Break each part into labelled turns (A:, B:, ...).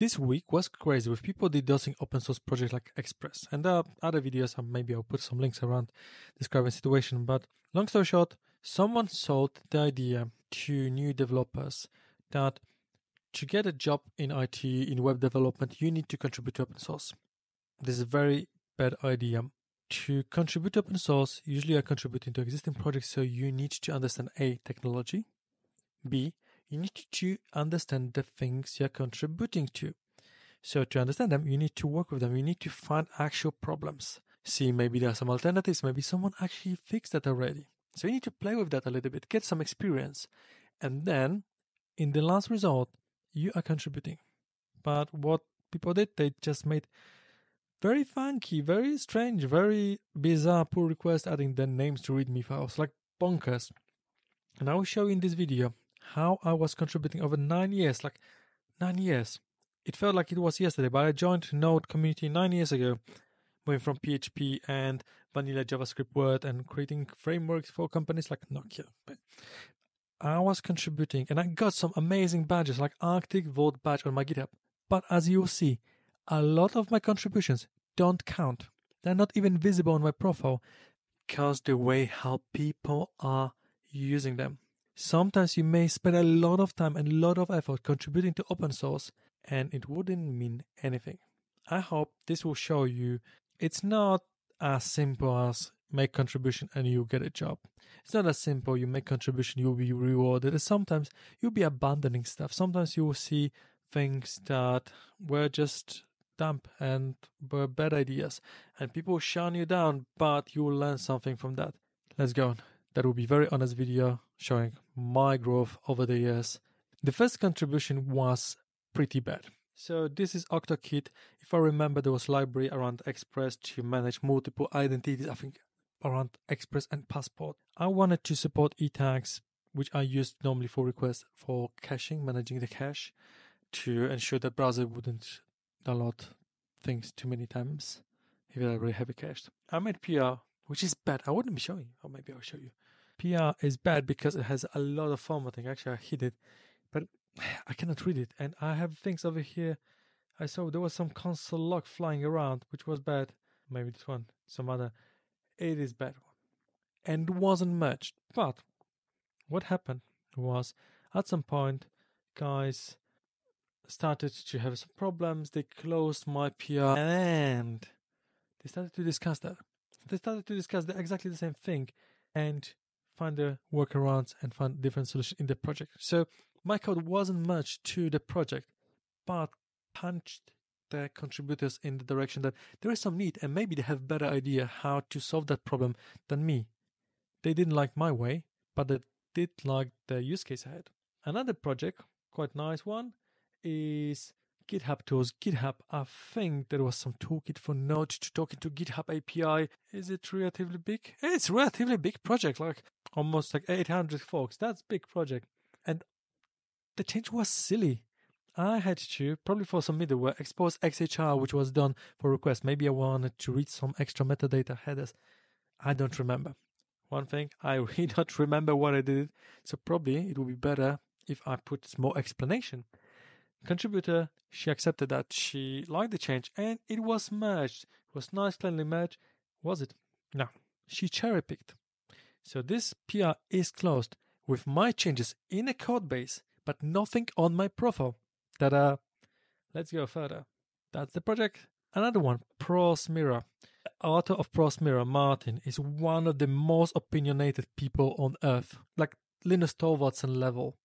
A: this week was crazy with people DDoSing open source projects like Express. And other videos, and maybe I'll put some links around describing the situation. But long story short, someone sold the idea to new developers that to get a job in IT, in web development, you need to contribute to open source. This is a very bad idea. To contribute to open source, usually you are contributing to existing projects, so you need to understand A, technology, B, you need to understand the things you're contributing to. So to understand them, you need to work with them. You need to find actual problems. See, maybe there are some alternatives. Maybe someone actually fixed that already. So you need to play with that a little bit, get some experience. And then in the last result, you are contributing. But what people did, they just made very funky, very strange, very bizarre pull requests adding their names to README files, like bonkers. And I will show you in this video how I was contributing over nine years, like nine years. It felt like it was yesterday, but I joined Node community nine years ago, moving from PHP and vanilla JavaScript Word and creating frameworks for companies like Nokia. But I was contributing and I got some amazing badges like Arctic Vault badge on my GitHub. But as you'll see, a lot of my contributions don't count. They're not even visible on my profile because the way how people are using them. Sometimes you may spend a lot of time and a lot of effort contributing to open source and it wouldn't mean anything. I hope this will show you it's not as simple as make contribution and you get a job. It's not as simple. You make contribution, you'll be rewarded. Sometimes you'll be abandoning stuff. Sometimes you will see things that were just dumb and were bad ideas and people shun you down, but you will learn something from that. Let's go on that will be very honest video showing my growth over the years. The first contribution was pretty bad. So this is OctoKit. If I remember, there was library around Express to manage multiple identities. I think around Express and Passport. I wanted to support e-tags, which I used normally for requests for caching, managing the cache, to ensure that browser wouldn't download things too many times if they're really heavy cached. I made PR, which is bad. I wouldn't be showing or maybe I'll show you. PR is bad because it has a lot of formatting. Actually, I hid it, but I cannot read it. And I have things over here. I saw there was some console log flying around, which was bad. Maybe this one, some other. It is bad one, and wasn't merged. But what happened was at some point, guys started to have some problems. They closed my PR and they started to discuss that. They started to discuss the, exactly the same thing. And find the workarounds and find different solutions in the project. So my code wasn't much to the project, but punched the contributors in the direction that there is some need and maybe they have better idea how to solve that problem than me. They didn't like my way, but they did like the use case I had. Another project, quite nice one, is GitHub tools. GitHub, I think there was some toolkit for Node to talking to GitHub API. Is it relatively big? It's relatively big project, like almost like 800 folks. That's big project. And the change was silly. I had to, probably for some middleware, expose XHR, which was done for request. Maybe I wanted to read some extra metadata headers. I don't remember. One thing, I really don't remember what I did. So probably it would be better if I put more explanation contributor, she accepted that she liked the change and it was merged. It was nice, cleanly merged. Was it? No. She cherry picked. So this PR is closed with my changes in a code base, but nothing on my profile. Ta-da! Let's go further. That's the project. Another one, ProseMirror. The author of Prose Mirror, Marijn, is one of the most opinionated people on earth, like Linus Torvaldsson level.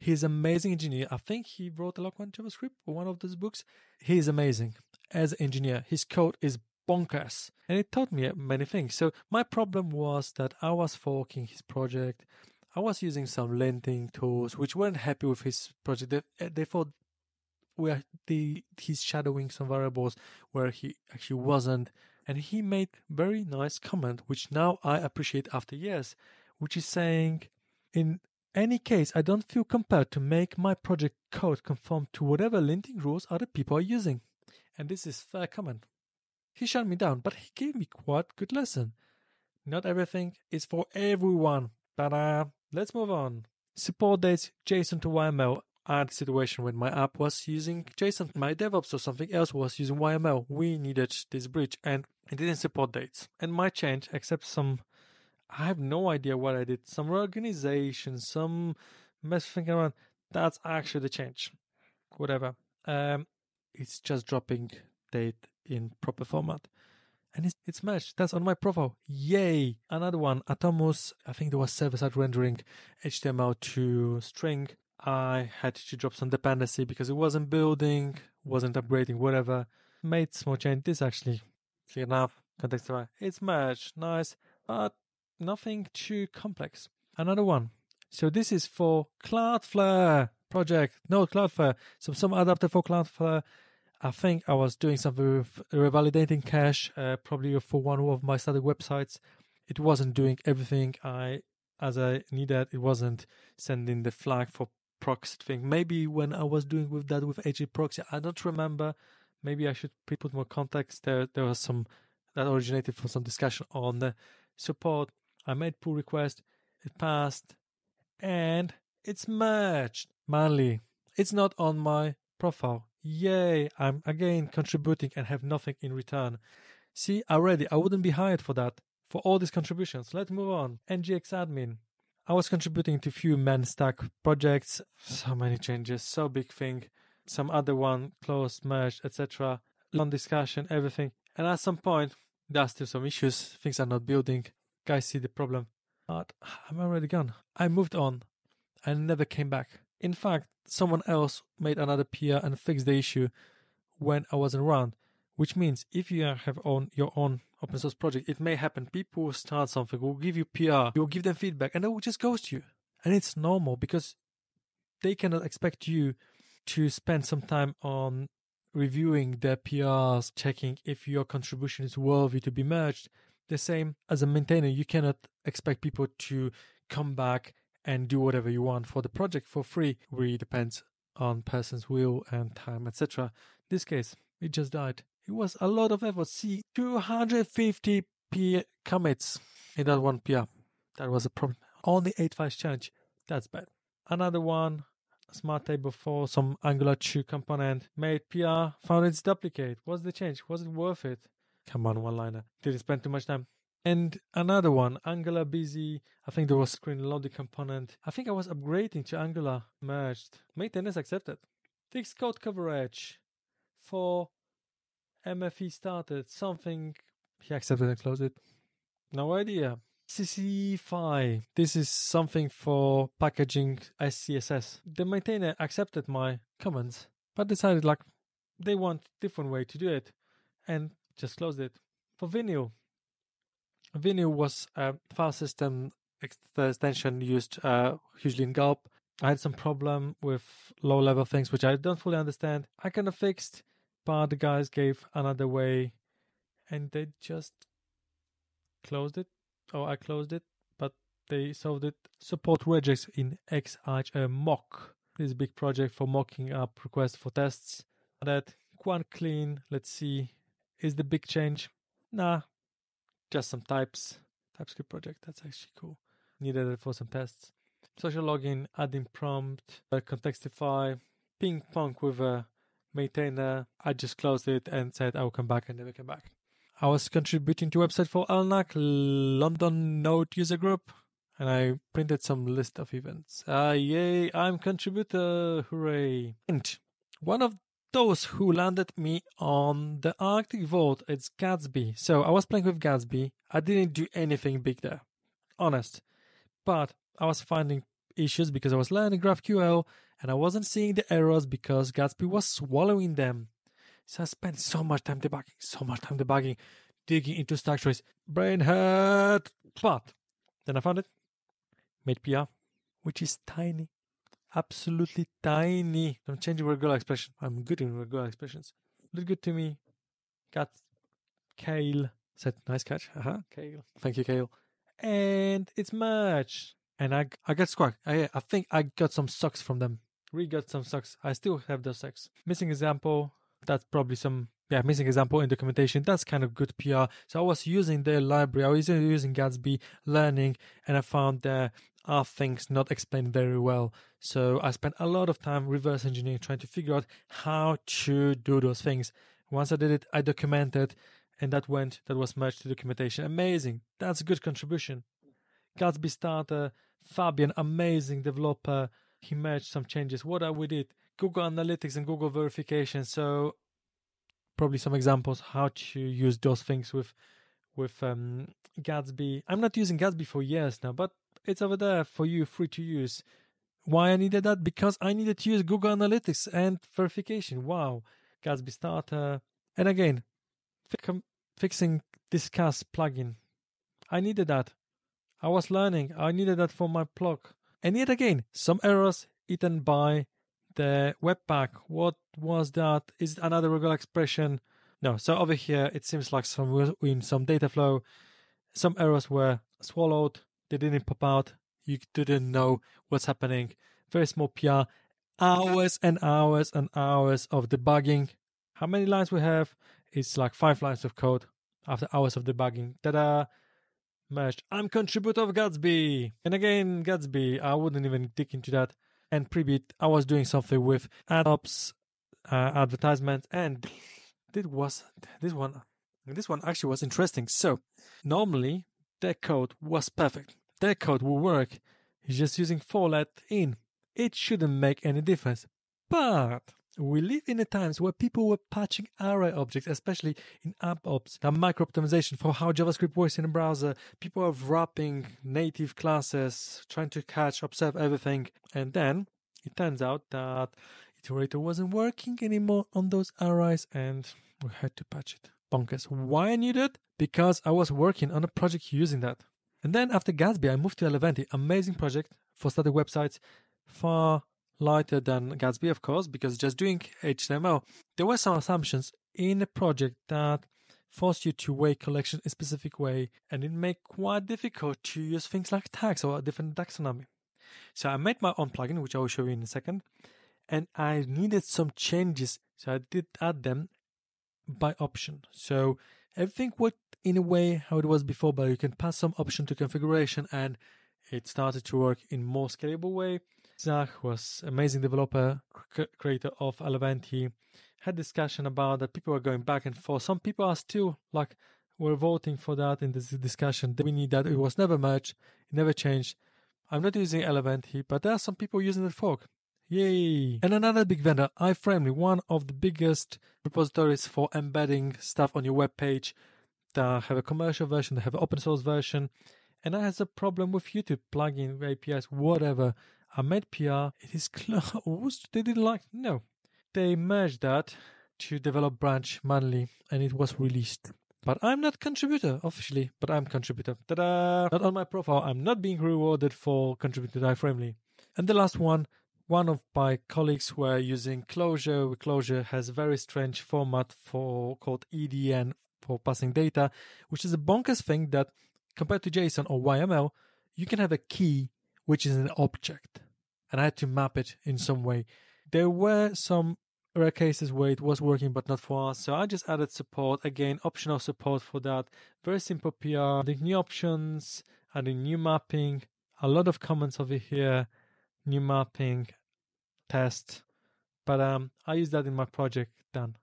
A: He's an amazing engineer. I think he wrote Eloquent JavaScript one of those books. He is amazing as an engineer. His code is bonkers and it taught me many things. So my problem was that I was forking his project. I was using some linting tools which weren't happy with his project. They, eh, they thought where the he's shadowing some variables where he actually wasn't. And he made very nice comment, which now I appreciate after years, which is saying in any case, I don't feel compelled to make my project code conform to whatever linting rules other people are using. And this is fair comment. He shut me down, but he gave me quite good lesson. Not everything is for everyone. But let's move on. Support dates JSON to YML. I had a situation when my app was using JSON, my DevOps or something else was using YML. We needed this bridge and it didn't support dates. And my change, except some, I have no idea what I did, some reorganization, some mess thinking around. That's actually the change. Whatever. Um, it's just dropping date in proper format. And it's, it's. That's on my profile. Yay! Another one, Atomus. I think there was server-side rendering HTML to string. I had to drop some dependency because it wasn't building, wasn't upgrading, whatever. Made small change. This actually, clear enough. Context It's merged. Nice. But nothing too complex. Another one. So this is for Cloudflare project. No, Cloudflare. Some some adapter for Cloudflare. I think I was doing something with revalidating cache, uh, probably for one of my static websites. It wasn't doing everything I as I needed. It wasn't sending the flag for proxy thing. Maybe when I was doing with that with HA proxy, I don't remember. Maybe I should put more context. There, there was some that originated from some discussion on the support. I made pull request. It passed, and it's merged. Manly. It's not on my profile. Yay! I'm again contributing and have nothing in return. See, already I wouldn't be hired for that. For all these contributions. Let's move on. NGX admin. I was contributing to few MEAN stack projects. So many changes, so big thing. Some other one closed, merged, etc. Long discussion, everything. And at some point, there are still some issues. Things are not building. Guys see the problem. But I'm already gone. I moved on. I never came back. In fact, someone else made another PR and fixed the issue when I wasn't around. Which means if you have own your own open source project, it may happen. People will start something, will give you PR, you'll give them feedback, and they will just ghost you. And it's normal because they cannot expect you to spend some time on reviewing their PRs, checking if your contribution is worthy to be merged. The same as a maintainer, you cannot expect people to come back and do whatever you want for the project for free. Really depends on person's will and time, etc. This case, it just died. It was a lot of effort. See, 250 P commits in that one PR. That was a problem. Only 8 files challenge. That's bad. Another one, smart table for some Angular 2 component. Made PR, found its duplicate. What's the change? Was it worth it? Come on, one liner. Did it spend too much time? And another one, Angular busy. I think there was screen loading component. I think I was upgrading to Angular merged. Maintenance accepted. Fixed code coverage for MFE started something. He accepted and closed it. No idea. CC5. This is something for packaging SCSS. The maintainer accepted my comments, but decided like they want different way to do it, and just closed it. For Vinyl, Vinyl was a file system extension used uh, hugely in Gulp. I had some problem with low level things which I don't fully understand. I kind of fixed but the guys gave another way and they just closed it. Oh, I closed it, but they solved it. Support regex in xhr-mock. This big project for mocking up requests for tests. That quite clean. Let's see. Is the big change? Nah, just some types. TypeScript project. That's actually cool. Needed it for some tests. Social login, adding prompt, uh, contextify, ping pong with a maintainer. I just closed it and said I will come back and never came back. I was contributing to website for LNUG, London Node User Group, and I printed some list of events. Ah, yay, I'm contributor, hooray. And one of those who landed me on the Arctic Vault, it's Gatsby. So I was playing with Gatsby. I didn't do anything big there, honest. But I was finding issues because I was learning GraphQL and I wasn't seeing the errors because Gatsby was swallowing them. So I spent so much time debugging, so much time debugging, digging into stack trace, brain hurt. But then I found it, made PR, which is tiny, absolutely tiny. I'm changing regular expression. I'm good in regular expressions. Look good to me. Got Kale said, nice catch. Uh-huh, Kale. Thank you, Kale. And it's merged and I I got squawk. I I think I got some socks from them. We got some socks. I still have those socks. Missing example. That's probably some yeah, missing example in documentation. That's kind of good PR. So I was using their library. I was using Gatsby learning and I found there are things not explained very well. So I spent a lot of time reverse engineering trying to figure out how to do those things. Once I did it, I documented and that went, that was merged to documentation. Amazing. That's a good contribution. Gatsby starter, Fabian, amazing developer. He merged some changes. What are we did? Google Analytics and Google verification. So probably some examples how to use those things with with um, Gatsby. I'm not using Gatsby for years now, but it's over there for you, free to use. Why I needed that? Because I needed to use Google Analytics and verification. Wow, Gatsby Starter, and again, fixing Disqus plugin. I needed that. I was learning. I needed that for my blog. And yet again, some errors eaten by the Webpack. What was that? Is it another regular expression? No. So over here, it seems like some in some data flow, some errors were swallowed. They didn't pop out. You didn't know what's happening. Very small PR. Hours and hours and hours of debugging. How many lines we have? It's like five lines of code after hours of debugging. Ta-da! Merged. I'm contributor of Gatsby. And again, Gatsby. I wouldn't even dig into that. And Prebid, I was doing something with AdOps, uh, advertisement, and this was this one. This one actually was interesting. So normally their code was perfect. Their code will work. It's just using for let in. It shouldn't make any difference. But we live in a times where people were patching array objects, especially in AdOps, and micro optimization for how JavaScript works in a browser. People are wrapping native classes, trying to catch, observe everything. And then it turns out that iterator wasn't working anymore on those arrays and we had to patch it. Bonkers. Why I that? Because I was working on a project using that. And then after Gatsby, I moved to Eleventy, amazing project for static websites, far lighter than Gatsby, of course, because just doing HTML, there were some assumptions in the project that forced you to weight collection a specific way, and it made quite difficult to use things like tags or a different taxonomy. So I made my own plugin, which I will show you in a second, and I needed some changes, so I did add them by option. So everything worked in a way how it was before, but you can pass some option to configuration, and it started to work in more scalable way Zach was amazing developer, creator of Eleventy. Had discussion about that. People were going back and forth. Some people are still like were voting for that in this discussion. We need that. It was never merged. It never changed. I'm not using Eleventy, but there are some people using the fork. Yay! And another big vendor, iFramely, one of the biggest repositories for embedding stuff on your web page. They have a commercial version, they have an open source version, and that has a problem with YouTube plugin APIs, whatever. I made PR. It is closed. They didn't like. No, they merged that to develop branch manually, and it was released. But I'm not contributor officially, but I'm contributor. Ta-da! Not on my profile. I'm not being rewarded for contributing to iFramely. And the last one, one of my colleagues were using Clojure. Closure has a very strange format for called EDN for passing data, which is a bonkers thing that compared to JSON or YML, you can have a key which is an object, and I had to map it in some way. There were some rare cases where it was working but not for us, so I just added support again, optional support for that. Very simple PR, adding new options, adding new mapping, a lot of comments over here, new mapping, test. But um, I use that in my project done.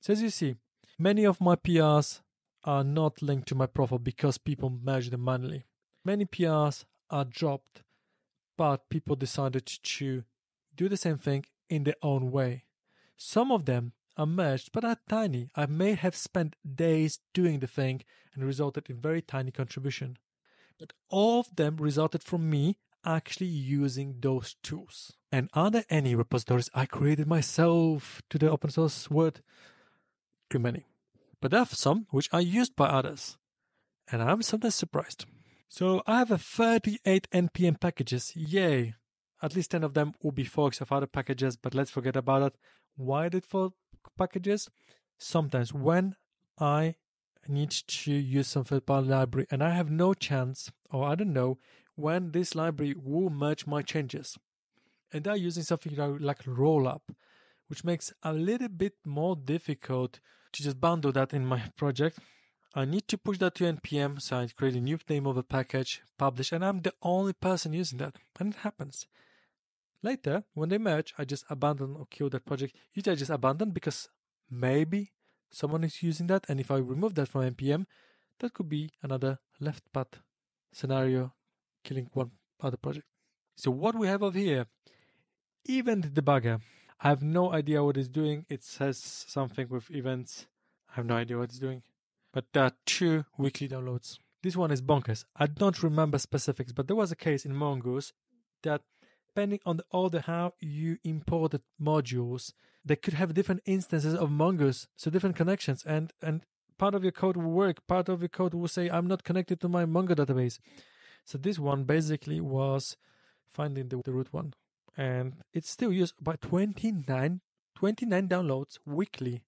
A: So as you see, many of my PRs are not linked to my profile because people merge them manually. Many PRs are dropped but people decided to do the same thing in their own way. Some of them are merged, but are tiny. I may have spent days doing the thing and resulted in very tiny contribution. But all of them resulted from me actually using those tools. And are there any repositories I created myself to the open source world? Too many. But there are some which are used by others. And I'm sometimes surprised. So I have a 38 npm packages. Yay! At least 10 of them will be forks of other packages, but let's forget about it. Why did fork packages? Sometimes when I need to use some third-party library and I have no chance, or I don't know, when this library will merge my changes. And they're using something like rollup, which makes a little bit more difficult to just bundle that in my project. I need to push that to npm, so I create a new name of a package, publish, and I'm the only person using that. And it happens. Later, when they merge, I just abandon or kill that project. Usually I just abandon because maybe someone is using that, and if I remove that from npm, that could be another left-pad scenario killing one other project. So what we have over here, event debugger. I have no idea what it's doing. It says something with events. I have no idea what it's doing. But there are two weekly downloads. This one is bonkers. I don't remember specifics, but there was a case in Mongoose that depending on the order how you imported modules, they could have different instances of Mongoose, so different connections, and and part of your code will work, part of your code will say I'm not connected to my Mongo database. So this one basically was finding the, the root one, and it's still used by 29, 29 downloads weekly.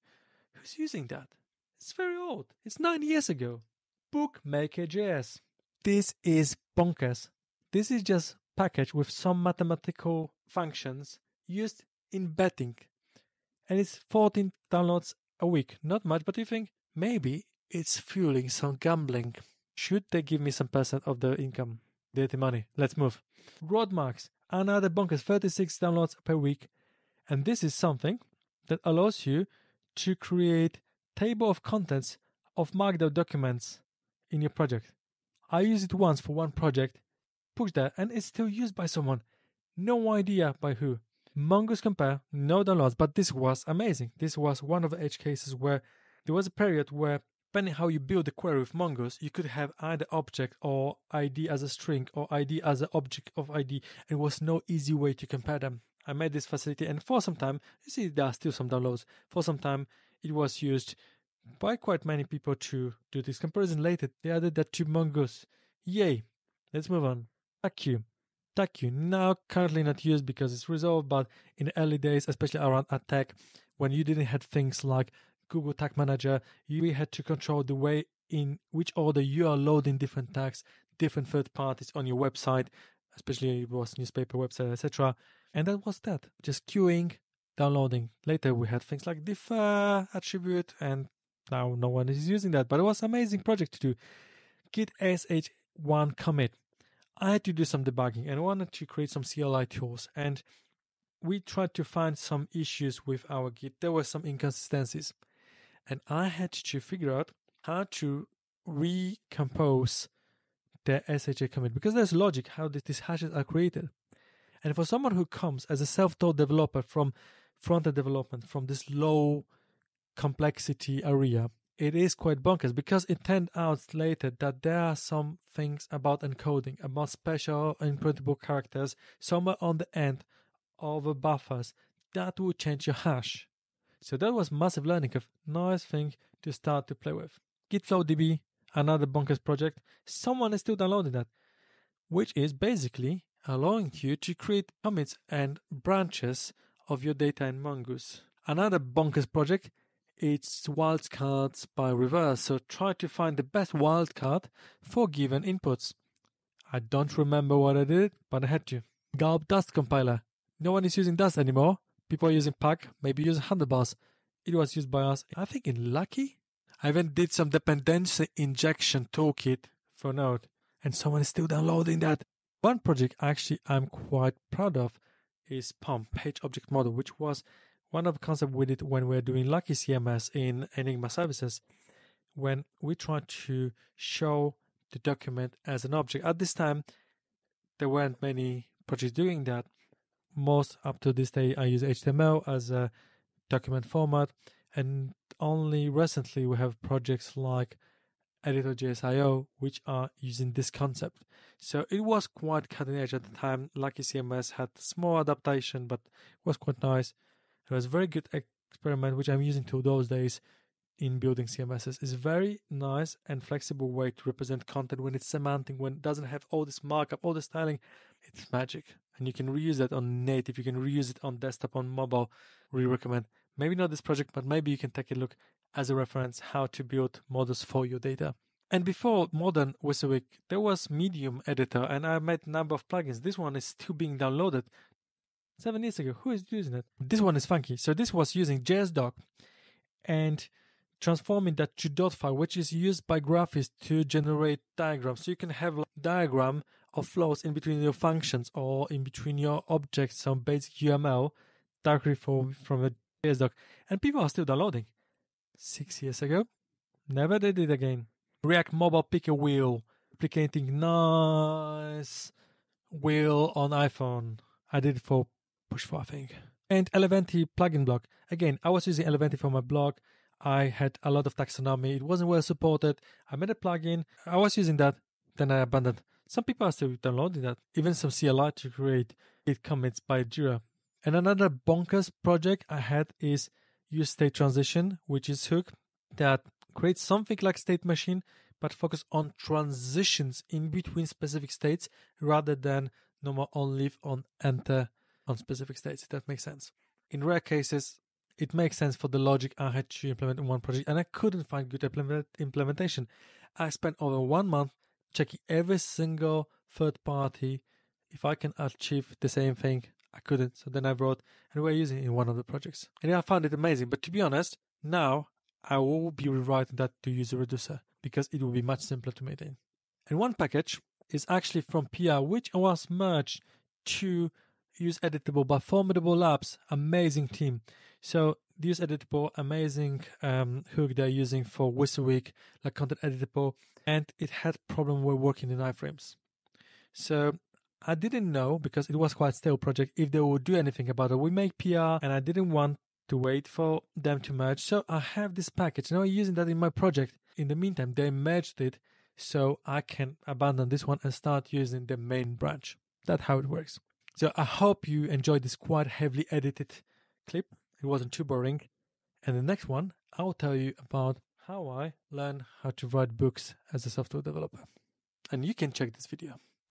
A: Who's using that? It's very old. It's nine years ago. Bookmaker.js. This is bonkers. This is just package with some mathematical functions used in betting. And it's 14 downloads a week. Not much, but you think maybe it's fueling some gambling. Should they give me some percent of the income? Dirty money. Let's move. Roadmarks. Another bonkers 36 downloads per week. And this is something that allows you to create table of contents of Markdown documents in your project. I used it once for one project, pushed that, and it's still used by someone. No idea by who. Mongoose Compare, no downloads, but this was amazing. This was one of the edge cases where there was a period where, depending how you build the query with Mongoose, you could have either object or ID as a string or ID as an object of ID. And it was no easy way to compare them. I made this facility, and for some time, you see, there are still some downloads. For some time, it was used by quite many people to do this comparison later. They added that to Mongoose. Yay! Let's move on. TagQ. TagQ now currently not used because it's resolved, but in the early days, especially around attack, when you didn't have things like Google Tag Manager, you had to control the way in which order you are loading different tags, different third parties on your website, especially it was newspaper website, etc. And that was that. Just queuing, downloading. Later we had things like defer attribute, and now no one is using that. But it was amazing project to do. Git SHA1 commit. I had to do some debugging and I wanted to create some CLI tools. And we tried to find some issues with our Git. There were some inconsistencies. And I had to figure out how to recompose the SHA commit because there's logic how these hashes are created. And for someone who comes as a self-taught developer from front-end development, from this low complexity area, it is quite bonkers because it turned out later that there are some things about encoding, about special imprintable characters somewhere on the end of the buffers that will change your hash. So that was massive learning of nice thing to start to play with. GitFlowDB, another bonkers project, someone is still downloading that, which is basically allowing you to create commits and branches of your data in Mongoose. Another bonkers project it's wildcards by reverse, so try to find the best wildcard for given inputs. I don't remember what I did, but I had to. Gulp Dust compiler. No one is using Dust anymore. People are using Pack, maybe using Handlebars. It was used by us, I think, in Lucky. I even did some dependency injection toolkit for Node, and someone is still downloading that. One project actually I'm quite proud of is POM, Page Object Model, which was one of the concepts we did when we were doing Lucky CMS in Enigma services, when we tried to show the document as an object. At this time, there weren't many projects doing that. Most up to this day, I use HTML as a document format, and only recently we have projects like Editor.js.io which are using this concept. So it was quite cutting edge at the time. Lucky CMS had small adaptation, but it was quite nice. It was a very good experiment, which I'm using to those days in building CMSs. It's a very nice and flexible way to represent content when it's semantic, when it doesn't have all this markup, all the styling. It's magic. And you can reuse that on native, you can reuse it on desktop, on mobile. We recommend. Maybe not this project, but maybe you can take a look as a reference how to build models for your data. And before modern WYSIWYG, there was Medium Editor, and I made a number of plugins. This one is still being downloaded seven years ago. Who is using it? This one is funky. So this was using JSDoc, and transforming that to dot file, which is used by Graphviz to generate diagrams. So you can have a diagram of flows in between your functions or in between your objects, some basic UML directly from, from a JS doc. And people are still downloading. Six years ago, never did it again. React Mobile Pick a Wheel, replicating nice wheel on iPhone. I did it for Push4, I think. And Eleventy plugin block. Again, I was using Eleventy for my blog. I had a lot of taxonomy. It wasn't well supported. I made a plugin. I was using that. Then I abandoned. Some people are still downloading that. Even some CLI to create Git commits by Jira. And another bonkers project I had is use state transition, which is hook that creates something like state machine, but focus on transitions in between specific states rather than normal on leave on enter on specific states. If that makes sense. In rare cases, it makes sense for the logic I had to implement in one project, and I couldn't find good implement- implementation. I spent over one month checking every single third party if I can achieve the same thing. I couldn't, so then I wrote, and we're using it in one of the projects. And I found it amazing. But to be honest, now I will be rewriting that to use a reducer because it will be much simpler to maintain. And one package is actually from PR, which was merged to use editable by Formidable Labs, amazing team. So use editable, amazing um, hook they're using for WYSIWYG, like content editable, and it had problem with working in iframes. So I didn't know because it was quite stale project if they would do anything about it. We make PR, and I didn't want to wait for them to merge. So I have this package. Now I'm using that in my project. In the meantime, they merged it so I can abandon this one and start using the main branch. That's how it works. So I hope you enjoyed this quite heavily edited clip. It wasn't too boring. And the next one, I'll tell you about how I learn how to write books as a software developer. And you can check this video.